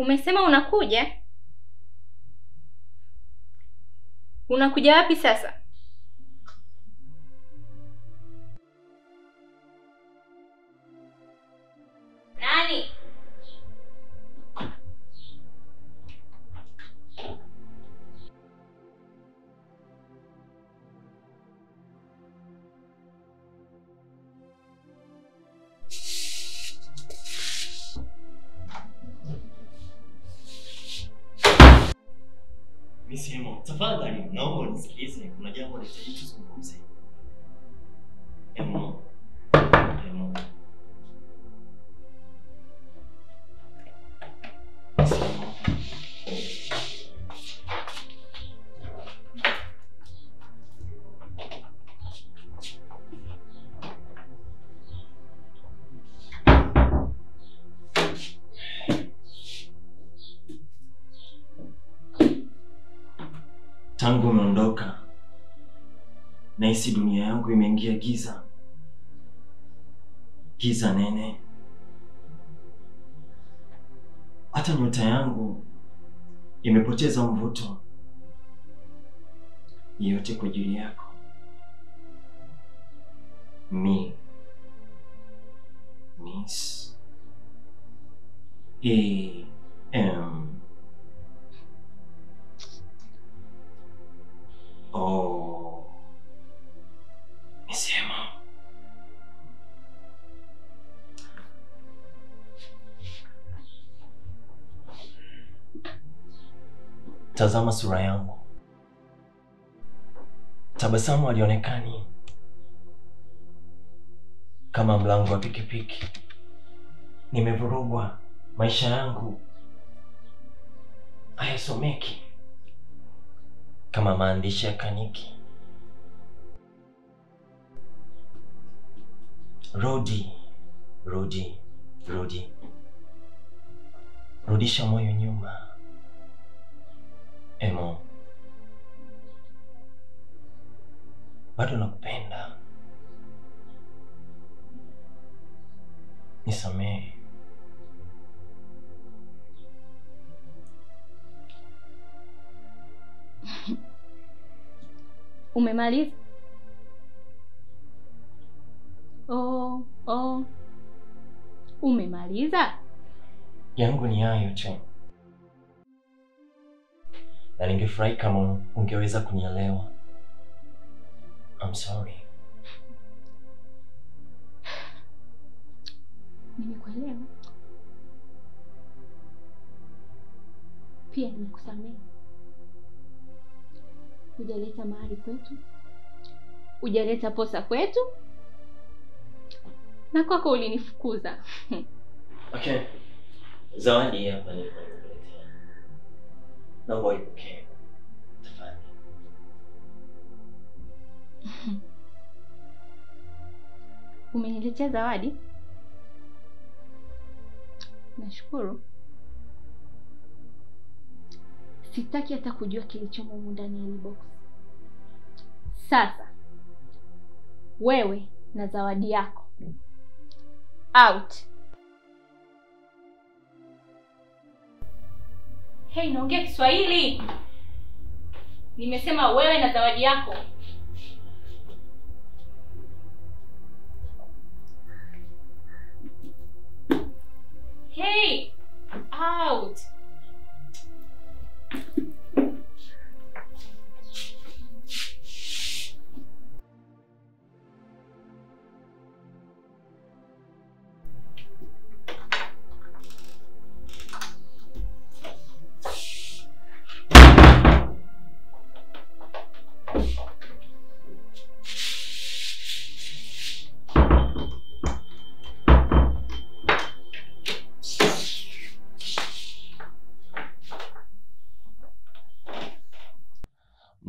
Umesema unakuja? Unakuja wapi sasa? Tafadhali naomba unisikilize. Kuna jambo nahitaji tuzungumze. Tangu umeondoka, nahisi dunia yangu imeingia giza, giza nene. Hata nyota yangu imepoteza mvuto. Yote kwa ajili yako. Mi Miss E M Oh. Tazama sura yangu. Tabasamu alionekani Kama mlango wa pikipiki. Nimevurugwa. Maisha yangu hayasomeki kama maandishi ya kaniki. Rudi, rudi, rudi, rudisha moyo nyuma. Emo, bado nakupenda, nisamehe. Umemaliza? Oh, oh. Umemaliza? yangu ni hayo tu, na ningefurahi kama ungeweza kunielewa. I'm sorry. Nimekuelewa. Pia nimekusamehe. Hujaleta mahali kwetu, hujaleta posa kwetu, na kwako ulinifukuza. Okay. Zawadi hapa nilikuletea. Naomba uipokee. Tafadhali. Umeniletea zawadi? Nashukuru. Sitaki hata kujua kilichomo humu ndani ya box. Sasa wewe na zawadi yako out. Hey, naongea Kiswahili. Nimesema wewe na zawadi yako.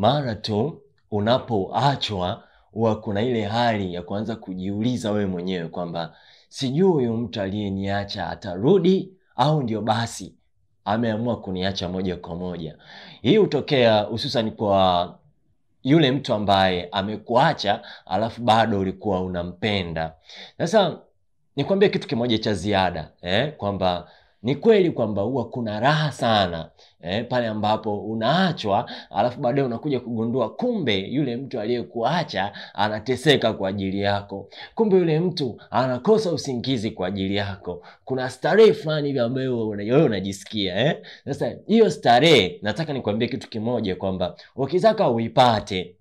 Mara tu unapoachwa huwa kuna ile hali ya kuanza kujiuliza wewe mwenyewe kwamba sijui huyu mtu aliyeniacha atarudi au ndio basi ameamua kuniacha moja kwa moja. Hii hutokea hususan kwa yule mtu ambaye amekuacha alafu bado ulikuwa unampenda. Sasa nikwambie kitu kimoja cha ziada eh, kwamba ni kweli kwamba huwa kuna raha sana eh, pale ambapo unaachwa alafu baadaye unakuja kugundua kumbe yule mtu aliyekuacha anateseka kwa ajili yako kumbe yule mtu anakosa usingizi kwa ajili yako kuna starehe fulani hivi ambayo wewe unajisikia eh? sasa hiyo starehe nataka nikuambie kitu kimoja kwamba ukitaka uipate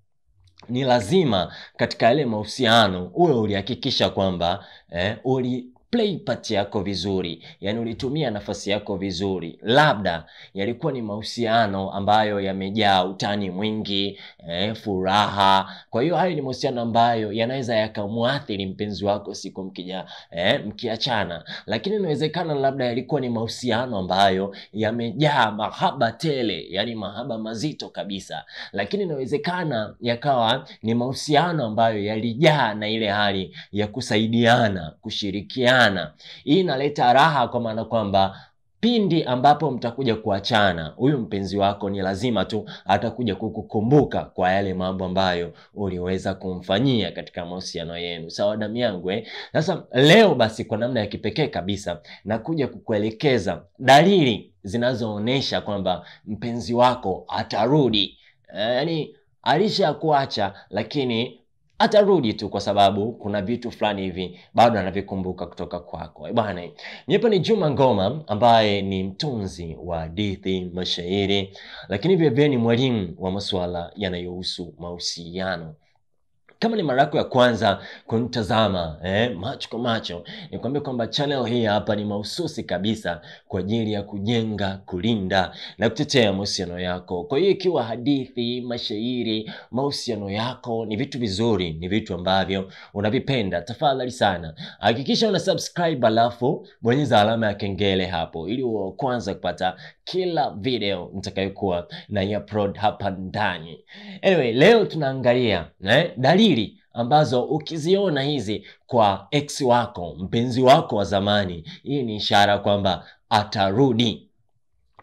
ni lazima katika yale mahusiano uwe ulihakikisha kwamba eh, uli play part yako vizuri yani ulitumia nafasi yako vizuri. Labda yalikuwa ni mahusiano ambayo yamejaa utani mwingi eh, furaha. Kwa hiyo hayo ni mahusiano ambayo yanaweza yakamwathiri mpenzi wako siku mkija eh, mkiachana. Lakini inawezekana labda yalikuwa ni mahusiano ambayo yamejaa mahaba tele yani mahaba mazito kabisa. Lakini inawezekana yakawa ni mahusiano ambayo yalijaa na ile hali ya kusaidiana kushirikiana hii inaleta raha kwa maana kwamba pindi ambapo mtakuja kuachana huyu mpenzi wako ni lazima tu atakuja kukukumbuka kwa yale mambo ambayo uliweza kumfanyia katika mahusiano yenu. Sawa damu yangu eh? sasa leo basi kwa namna ya kipekee kabisa nakuja kukuelekeza dalili zinazoonyesha kwamba mpenzi wako atarudi. Yaani yani alisha kuacha lakini atarudi tu kwa sababu kuna vitu fulani hivi bado anavikumbuka kutoka kwako. Bwana nyepo ni juma ngoma ambaye ni mtunzi wa dithi mashairi lakini vilevile ni mwalimu wa masuala yanayohusu mahusiano kama ni mara yako ya kwanza kunitazama eh, macho kwa macho nikwambia kwamba channel hii hapa ni mahususi kabisa kwa ajili ya kujenga kulinda na kutetea mahusiano yako. Kwa hiyo ikiwa hadithi mashairi mahusiano yako ni vitu vizuri ni vitu ambavyo unavipenda tafadhali sana. Hakikisha una subscribe alafu bonyeza alama ya kengele hapo ili uwe kwanza kupata kila video nitakayokuwa na upload hapa ndani. Anyway leo tunaangalia eh, dalili ambazo ukiziona hizi kwa ex wako mpenzi wako wa zamani hii ni ishara kwamba atarudi.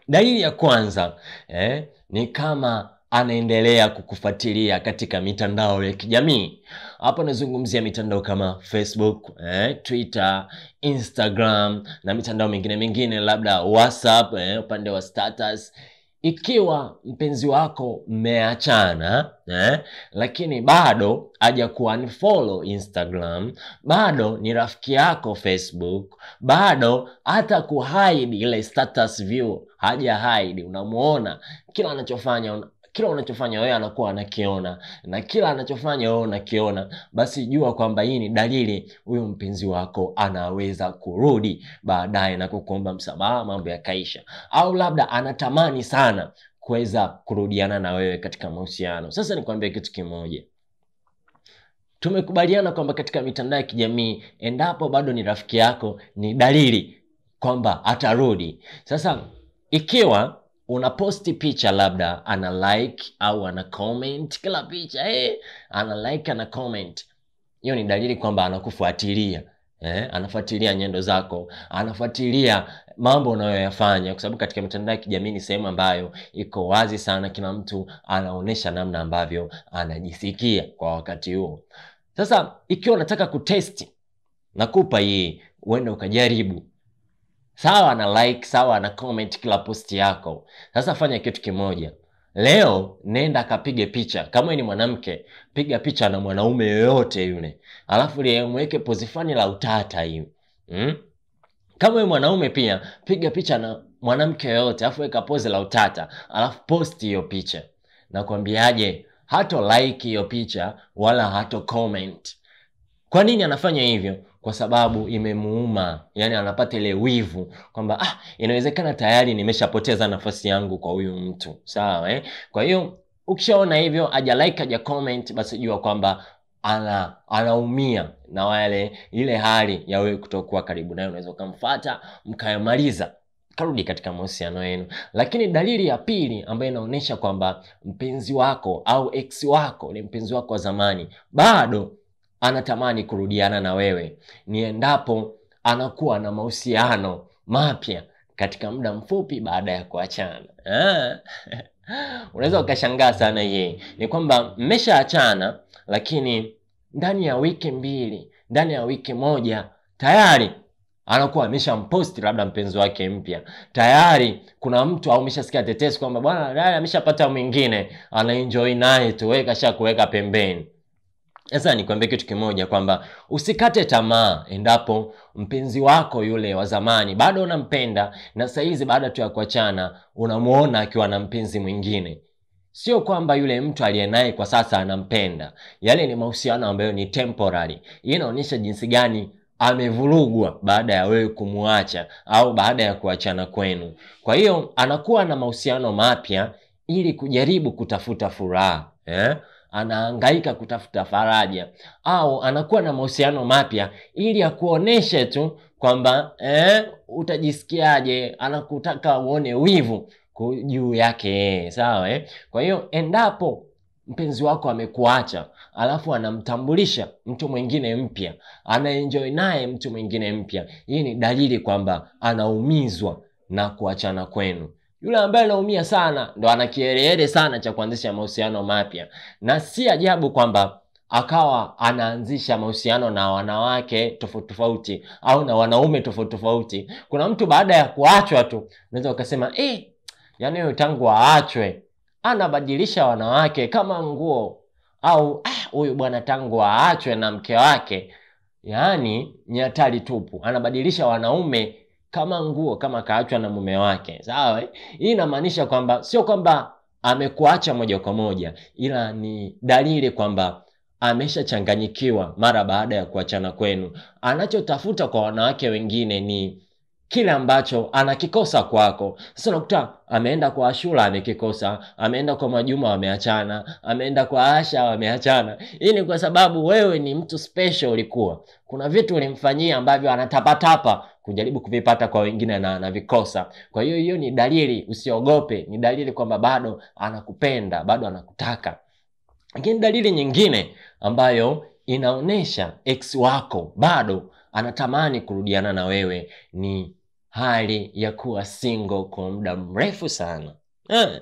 Dalili ya kwanza eh, ni kama anaendelea kukufuatilia katika mitandao ya kijamii. Hapo nazungumzia mitandao kama facebook eh, twitter instagram na mitandao mingine mingine labda whatsapp eh, upande wa status. Ikiwa mpenzi wako mmeachana eh, lakini bado haja kuunfollow instagram bado ni rafiki yako facebook bado hata kuhide ile status view haja hide unamuona kila anachofanya una, kila unachofanya wewe anakuwa anakiona na kila anachofanya wewe unakiona basi jua kwamba hii ni dalili huyu mpenzi wako anaweza kurudi baadaye na kukuomba msamaha mambo yakaisha au labda anatamani sana kuweza kurudiana na wewe katika mahusiano. Sasa nikwambie kitu kimoja. Tumekubaliana kwamba katika mitandao ya kijamii endapo bado ni rafiki yako ni dalili kwamba atarudi. Sasa ikiwa unaposti picha labda ana like au ana comment kila picha hey, ana like ana comment. Hiyo ni dalili kwamba anakufuatilia eh, anafuatilia nyendo zako anafuatilia mambo unayoyafanya kwa sababu katika mitandao ya kijamii ni sehemu ambayo iko wazi sana kila mtu anaonyesha namna ambavyo anajisikia kwa wakati huo. Sasa ikiwa unataka kutesti nakupa hii uenda ukajaribu sawa na like sawa na comment kila posti yako. Sasa fanya kitu kimoja. Leo nenda kapige picha. Kama ni mwanamke piga picha na mwanaume yoyote yule. Alafu mweke pozifani la utata hivi hmm? kama mwanaume pia piga picha na mwanamke yoyote alafu weka pozi la utata. Alafu posti hiyo picha. Nakwambiaje? Hato like hiyo picha wala hato comment kwa nini anafanya hivyo? Kwa sababu imemuuma. Yani anapata ile wivu kwamba ah, inawezekana tayari nimeshapoteza nafasi yangu kwa huyu mtu. Sawa eh? kwa hiyo ukishaona hivyo haja like aja comment basi jua kwamba ana anaumia na wale ile hali ya wewe kutokuwa karibu naye. Unaweza ukamfata mkayamaliza karudi katika mahusiano yenu. Lakini dalili ya pili ambayo inaonyesha kwamba mpenzi wako au ex wako ni mpenzi wako wa zamani bado anatamani kurudiana na wewe. Ni endapo anakuwa na mahusiano mapya katika muda mfupi baada ya kuachana. Unaweza ukashangaa sana hii ni kwamba mmeshaachana lakini ndani ya wiki mbili ndani ya wiki moja tayari anakuwa ameshamposti labda mpenzi wake mpya. Tayari kuna mtu au ameshasikia tetesi kwamba bwana ameshapata mwingine. Anaenjoy naye tu. Kasha kuweka pembeni sasa nikwambie kitu kimoja kwamba usikate tamaa endapo mpenzi wako yule wa zamani bado unampenda na sahizi baada tu ya kuachana unamuona akiwa na mpenzi mwingine. Sio kwamba yule mtu aliye naye kwa sasa anampenda. Yale ni mahusiano ambayo ni temporary. Hii inaonyesha jinsi gani amevurugwa baada ya wewe kumuacha au baada ya kuachana kwenu. Kwa hiyo anakuwa na mahusiano mapya ili kujaribu kutafuta furaha eh? Anahangaika kutafuta faraja au anakuwa na mahusiano mapya ili akuoneshe tu kwamba eh, utajisikiaje anakutaka uone wivu juu yake sawa eh? kwa hiyo endapo mpenzi wako amekuacha alafu anamtambulisha mtu mwingine mpya anaenjoi naye mtu mwingine mpya hii ni dalili kwamba anaumizwa na kuachana kwenu yule ambaye anaumia sana ndo ana kiherehere sana cha kuanzisha mahusiano mapya. Na si ajabu kwamba akawa anaanzisha mahusiano na wanawake tofauti tofauti au na wanaume tofauti tofauti. Kuna mtu baada ya kuachwa tu unaweza ukasema eh, yani huyo tangu aachwe anabadilisha wanawake kama nguo. Au "Ah, huyu bwana tangu aachwe na mke wake. Yaani ni hatari tupu. Anabadilisha wanaume kama nguo kama kaachwa na mume wake sawa eh? hii inamaanisha kwamba sio kwamba amekuacha moja kwa moja ila ni dalili kwamba ameshachanganyikiwa mara baada ya kuachana kwenu anachotafuta kwa wanawake wengine ni kile ambacho anakikosa kwako. Sasa unakuta ameenda kwa ashura amekikosa ameenda kwa majuma wameachana ameenda kwa asha wameachana. Hii ni kwa sababu wewe ni mtu special ulikuwa kuna vitu ulimfanyia ambavyo anatapatapa kujaribu kuvipata kwa wengine na anavikosa. Kwa hiyo hiyo ni dalili usiogope. Ni dalili kwamba bado anakupenda bado anakutaka. Lakini dalili nyingine ambayo inaonyesha ex wako bado anatamani kurudiana na wewe ni hali ya kuwa single kwa muda mrefu sana. Eh.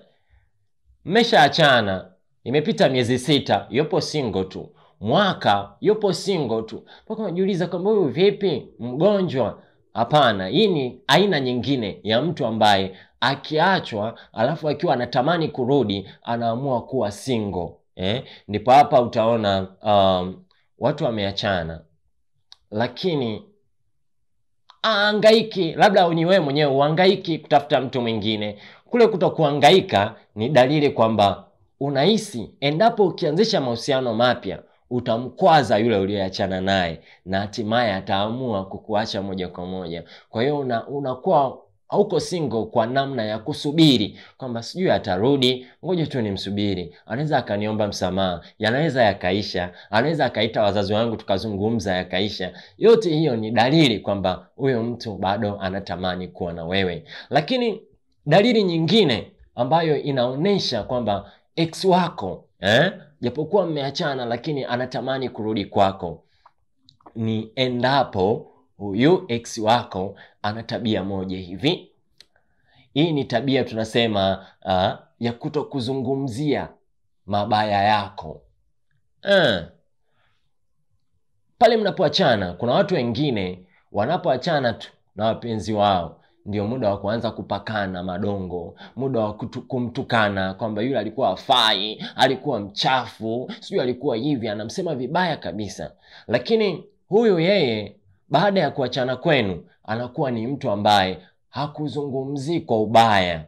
mmeshaachana imepita miezi sita yupo single tu. Mwaka yupo single tu. Mpaka unajiuliza kwamba huyu vipi? Mgonjwa? Hapana hii ni aina nyingine ya mtu ambaye akiachwa alafu akiwa anatamani kurudi anaamua kuwa single. Eh? ndipo hapa utaona um, watu wameachana. Lakini aangaiki labda ni wewe mwenyewe uangaiki kutafuta mtu mwingine. Kule kutokuangaika ni dalili kwamba unahisi endapo ukianzisha mahusiano mapya utamkwaza yule ulioachana naye na hatimaye ataamua kukuacha moja kwa moja. Kwa hiyo una, unakuwa hauko single kwa namna ya kusubiri kwamba sijui atarudi ngoja tu nimsubiri. Anaweza akaniomba msamaha yanaweza yakaisha anaweza akaita wazazi wangu tukazungumza yakaisha. Yote hiyo ni dalili kwamba huyo mtu bado anatamani kuwa na wewe. Lakini dalili nyingine ambayo inaonyesha kwamba ex wako eh, japokuwa mmeachana lakini anatamani kurudi kwako ni endapo huyu x wako ana tabia moja hivi. Hii ni tabia tunasema uh, ya kuto kuzungumzia mabaya yako. Uh. pale mnapoachana kuna watu wengine wanapoachana tu na wapenzi wao ndio muda wa kuanza kupakana madongo muda wa kutu, kumtukana kwamba yule alikuwa afai alikuwa mchafu sijui alikuwa hivi anamsema vibaya kabisa. Lakini huyu yeye baada ya kuachana kwenu anakuwa ni mtu ambaye hakuzungumzii kwa ubaya.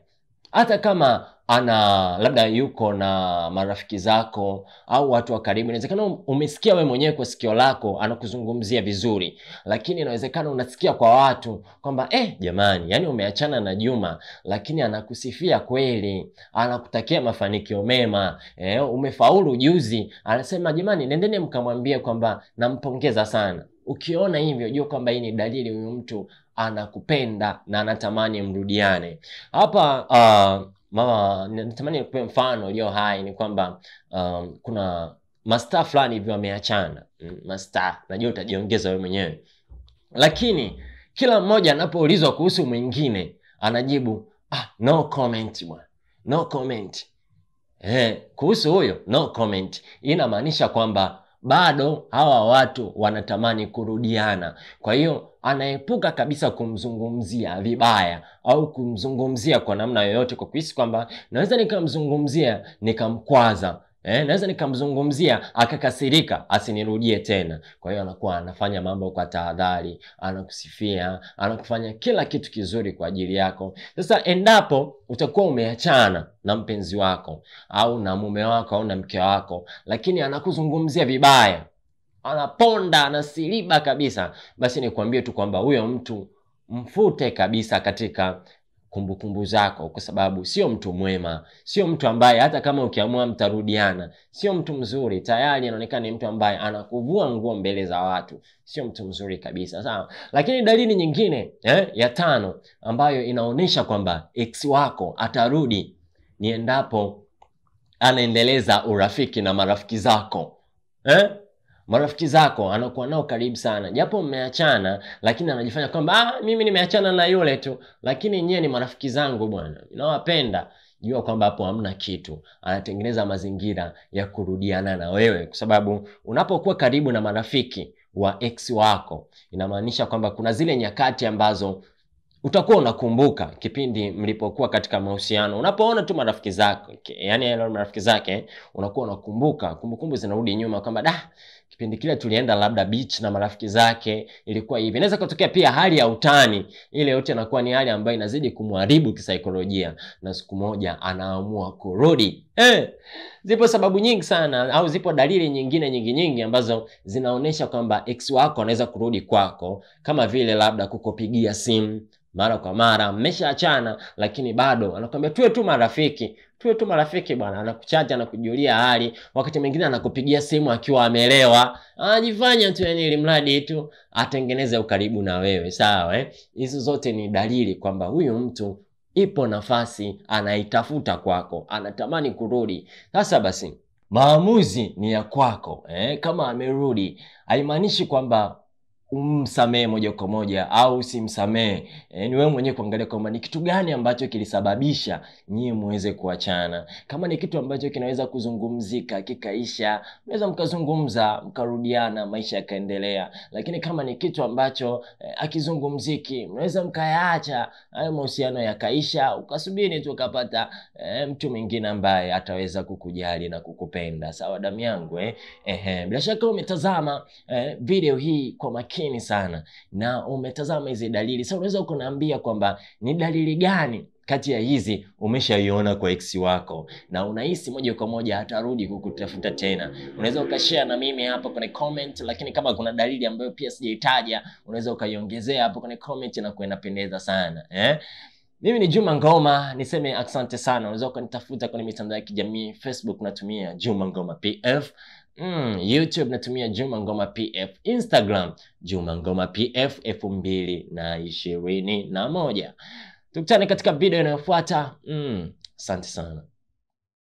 Hata kama ana labda yuko na marafiki zako au watu wa karibu inawezekana umesikia we mwenyewe kwa sikio lako anakuzungumzia vizuri. Lakini inawezekana unasikia kwa watu kwamba eh, jamani yani umeachana na juma lakini anakusifia kweli anakutakia mafanikio mema. Eh, umefaulu juzi. Anasema jamani nendeni mkamwambie kwamba nampongeza sana ukiona hivyo jua kwamba hii ni dalili huyu mtu anakupenda na anatamani mrudiane. Hapa uh, mama natamani nikupe mfano ulio hai ni kwamba um, kuna mastaa fulani hivyo ameachana mm, mastaa najua utajiongeza wewe mwenyewe. Lakini kila mmoja anapoulizwa kuhusu mwingine anajibu ah, no comment bwana no comment. Eh, kuhusu huyo no comment. Inamaanisha kwamba bado hawa watu wanatamani kurudiana. Kwa hiyo anaepuka kabisa kumzungumzia vibaya au kumzungumzia kwa namna yoyote kwa kuhisi kwamba naweza nikamzungumzia nikamkwaza Eh, naweza nikamzungumzia akakasirika asinirudie tena. Kwa hiyo anakuwa anafanya mambo kwa tahadhari anakusifia anakufanya kila kitu kizuri kwa ajili yako. Sasa endapo utakuwa umeachana na mpenzi wako au na mume wako au na mke wako lakini anakuzungumzia vibaya anaponda anasiliba kabisa basi nikwambie tu kwamba huyo mtu mfute kabisa katika kumbukumbu kumbu zako kwa sababu sio mtu mwema sio mtu ambaye hata kama ukiamua mtarudiana sio mtu mzuri tayari anaonekana ni mtu ambaye anakuvua nguo mbele za watu sio mtu mzuri kabisa sawa lakini dalili nyingine eh, ya tano ambayo inaonyesha kwamba ex wako atarudi ni endapo anaendeleza urafiki na marafiki zako eh? Marafiki zako anakuwa nao karibu sana. Japo mmeachana lakini anajifanya kwamba ah, mimi nimeachana na yule tu. Lakini nyie ni marafiki zangu bwana. Nawapenda jua kwamba hapo hamna kitu. Anatengeneza mazingira ya kurudiana na wewe. Kwa sababu unapokuwa karibu na marafiki wa ex wako inamaanisha kwamba kuna zile nyakati ambazo utakuwa unakumbuka kipindi mlipokuwa katika mahusiano. Unapoona tu marafiki zako yani marafiki zake unakuwa unakumbuka. Kumbukumbu zinarudi nyuma kwamba da kipindi kile tulienda labda beach na marafiki zake ilikuwa hivi. Inaweza kutokea pia hali ya utani. Ile yote inakuwa ni hali ambayo inazidi kumharibu kisaikolojia. Na siku moja anaamua kurudi eh, zipo sababu nyingi sana au zipo dalili nyingine nyingi nyingi ambazo zinaonyesha kwamba ex wako anaweza kurudi kwako kama vile labda kukupigia simu mara kwa mara mmeshaachana lakini bado anakwambia tuwe tu marafiki tuwe tu marafiki bwana anakuchaja anakujulia hali wakati mwingine anakupigia simu akiwa amelewa anajifanya tu yani ili mradi tu atengeneze ukaribu na wewe sawa eh? Hizo zote ni dalili kwamba huyu mtu ipo nafasi anaitafuta kwako anatamani kurudi sasa basi maamuzi ni ya kwako eh? kama amerudi haimaanishi kwamba umsamehe moja kwa moja au usimsamehe. E, ni wewe mwenyewe kuangalia kwamba ni kitu gani ambacho kilisababisha nyie muweze kuachana. Kama ni kitu ambacho kinaweza kuzungumzika kikaisha mnaweza mkazungumza mkarudiana maisha yakaendelea. Lakini kama ni kitu ambacho e, akizungumziki mnaweza mkayaacha hayo mahusiano yakaisha ukasubiri tu ukapata e, mtu mwingine ambaye ataweza kukujali na kukupenda. Sawa damu yangu eh? Bila shaka umetazama eh, video hii kwa makini makini sana na umetazama hizi dalili. Sasa unaweza ukuniambia kwamba ni dalili gani kati ya hizi umeshaiona kwa ex wako? Na unahisi moja kwa moja atarudi kukutafuta tena. Unaweza ukashare na mimi hapa kwenye comment lakini kama kuna dalili ambayo pia sijaitaja unaweza ukaiongezea hapo kwenye comment na kuendapendeza sana eh? mimi ni juma ngoma niseme asante sana. Unaweza ukanitafuta kwenye mitandao ya kijamii facebook natumia juma ngoma pf Mm, youtube natumia juma ngoma pf instagram juma ngoma pf elfu mbili na ishirini na moja. Tukutane katika video inayofuata. Asante mm, sana